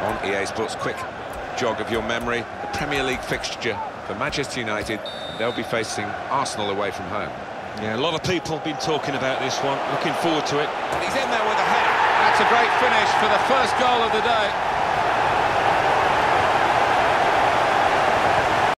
On EA Sports, quick jog of your memory. The Premier League fixture for Manchester United. They'll be facing Arsenal away from home. Yeah, a lot of people have been talking about this one. Looking forward to it. He's in there with a head. That's a great finish for the first goal of the day.